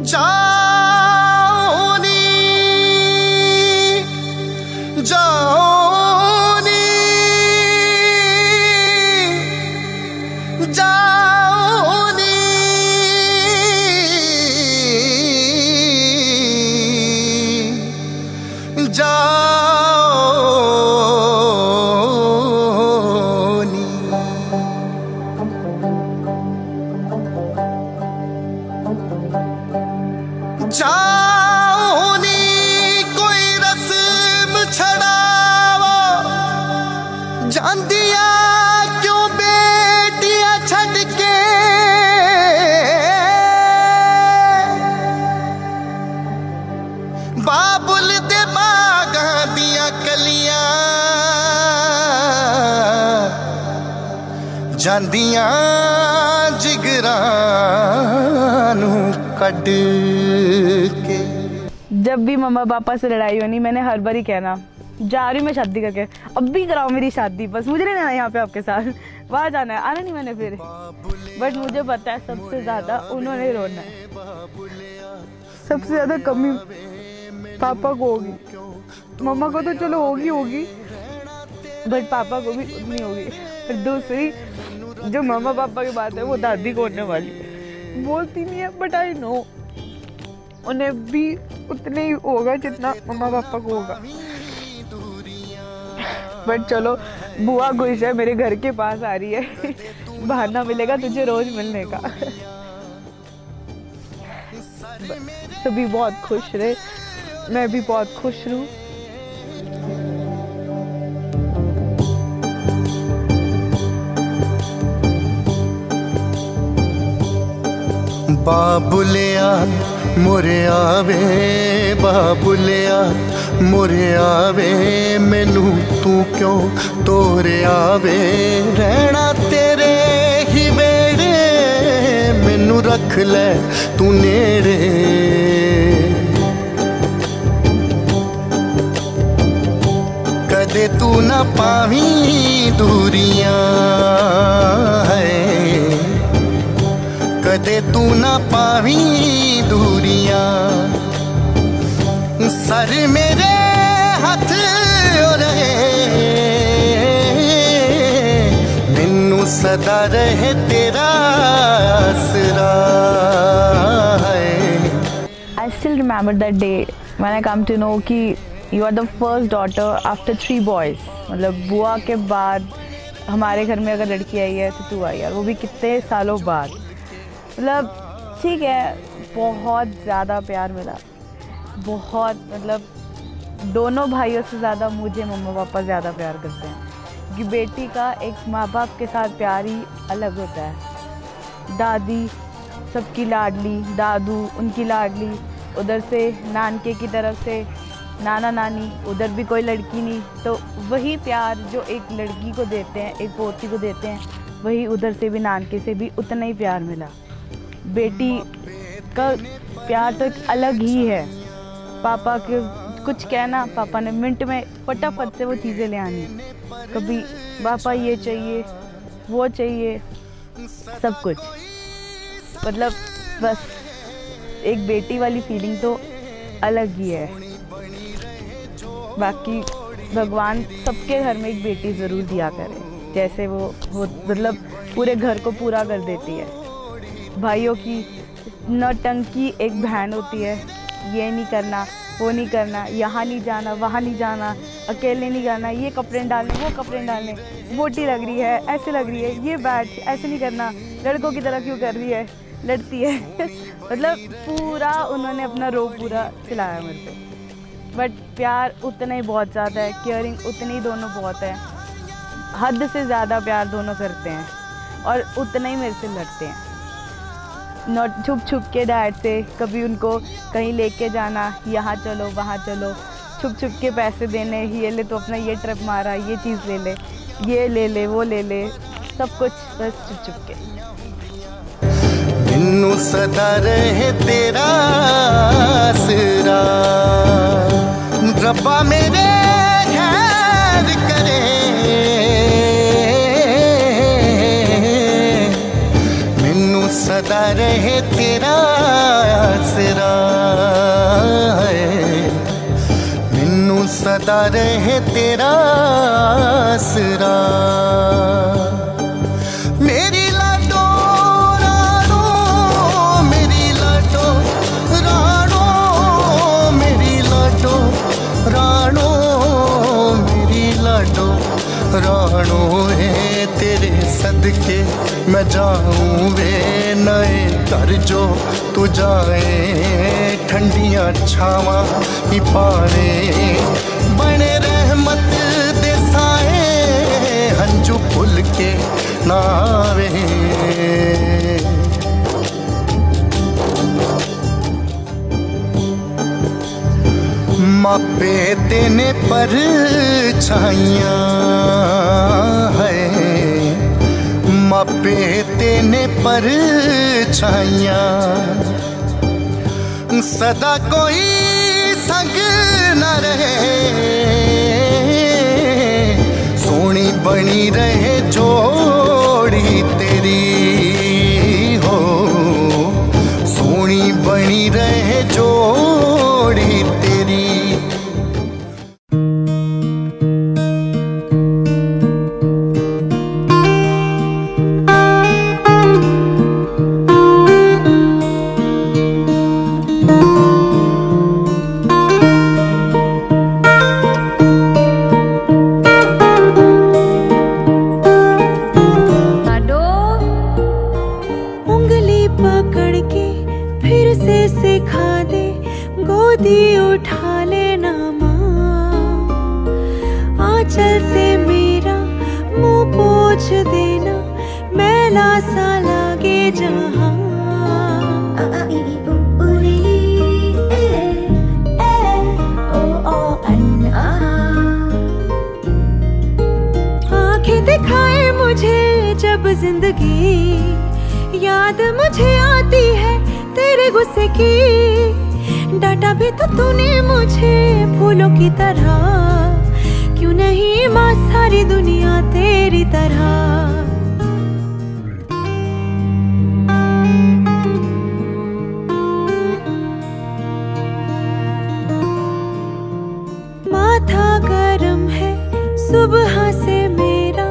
जा ਜਾਂਦੀਆਂ ਜਿਗਰਾਂ ਨੂੰ ਕੱਢ ਕੇ जब भी मम्मा पापा से लड़ाई होनी मैंने हर बार ही कहना जा रही हूँ मैं शादी करके अब भी कराओ मेरी शादी बस मुझे नहीं रहना यहाँ पे आपके साथ वहाँ जाना है आना नहीं मैंने फिर बट मुझे पता है सबसे ज़्यादा उन्होंने रोना है सबसे ज़्यादा कमी पापा को होगी मम्मा को तो चलो होगी होगी बट पापा को भी उतनी होगी फिर दूसरी जो मम्मा पापा की बात है, वो दादी को होने वाली बोलती नहीं है बट आई नो उन्हें भी उतने ही होगा जितना मम्मा पापा को होगा। बट चलो, बुआ खुश है, मेरे घर के पास आ रही है। बहाना मिलेगा तुझे रोज मिलने का। सभी बहुत खुश रहे, मैं भी बहुत खुश रहूँ। बाबुलिया मुरे आवे बाबुलिया मुरे आवे, मैनू तू क्यों तोरे आवे? रहना तेरे ही बेड़े मैनू रख ले तू नेड़े। कदे तू ना पावी दूरियाँ दे तू ना पावी दूरिया। सर मेरे हथ मैनू सदा रहे तेरा I still remember that day मैंने कम टू नो कि you are the first daughter after three boys मतलब बुआ के बाद हमारे घर में अगर लड़की आई है तो तू आई है वो भी कितने सालों बाद। मतलब ठीक है, बहुत ज़्यादा प्यार मिला। बहुत मतलब दोनों भाइयों से ज़्यादा मुझे मम्मा पापा ज़्यादा प्यार करते हैं। कि बेटी का एक माँ बाप के साथ प्यार ही अलग होता है। दादी, सबकी लाडली, दादू, उनकी लाडली, उधर से नानके की तरफ़ से नाना नानी, उधर भी कोई लड़की नहीं। तो वही प्यार जो एक लड़की को देते हैं, एक पोती को देते हैं, वही उधर से भी, नानके से भी उतना ही प्यार मिला। बेटी का प्यार तो अलग ही है। पापा के कुछ कहना, पापा ने मिनट में फटाफट से वो चीज़ें ले आनी। कभी पापा ये चाहिए, वो चाहिए, सब कुछ। मतलब बस, एक बेटी वाली फीलिंग तो अलग ही है। बाकी भगवान सबके घर में एक बेटी ज़रूर दिया करे, जैसे वो मतलब पूरे घर को पूरा कर देती है। भाइयों की नौटंकी एक बहन होती है। ये नहीं करना, वो नहीं करना, यहाँ नहीं जाना, वहाँ नहीं जाना, अकेले नहीं जाना, ये कपड़े डालने, वो कपड़े डालने, मोटी लग रही है, ऐसे लग रही है, ये बैठ, ऐसे नहीं करना, लड़कों की तरह क्यों कर रही है, लड़ती है। मतलब पूरा उन्होंने अपना रो पूरा चलाया मेरे पे। बट प्यार उतना ही बहुत ज़्यादा है केयरिंग उतनी दोनों बहुत है। हद से ज़्यादा प्यार दोनों करते हैं और उतना ही मेरे से लड़ते हैं। नोट छुप छुप के डैड से कभी उनको कहीं लेके जाना यहाँ चलो वहाँ चलो छुप छुप के पैसे देने ये ले तो अपना ये ट्रिप मारा ये चीज़ ले ले ये ले ले वो ले ले सब कुछ बस छुप छुप के ਮੈਨੂੰ ਸਦਾ ਰਹੇ ਤੇਰਾ ਆਸਰਾ ਰੱਬਾ ਮੇਰੇ रहे तेरा आसरा है। मिन्नू सदा रहे तेरा आसरा। मेरी लाडो राडो मेरी लाडो राडो मेरी लाडो राडो मेरी लाडो राणो है तेरे सदके, मैं जाऊँ वे। नए घर जो तू जाए, ठंडिया छावा ही पावे बने रहमत दे साए, हंजू फुल के नावे। मापे देने पर छाइया है। मापे तेने पर छाइया सदा कोई संग न रहे। सोनी बनी रहे जोड़ी तेरी। पकड़ के फिर से सिखा दे, गोदी उठा लेना माँ। आंचल से मेरा मुँह पोछ देना, मैला सा लागे जहाँ। दिखाए मुझे जब ज़िंदगी याद मुझे आती है तेरे गुस्से की। डांटा भी तो तूने मुझे फूलों की तरह। क्यों नहीं माँ सारी दुनिया तेरी तरह? है, सुबह से मेरा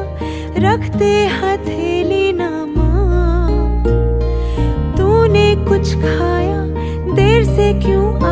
रखते हथेली से क्यों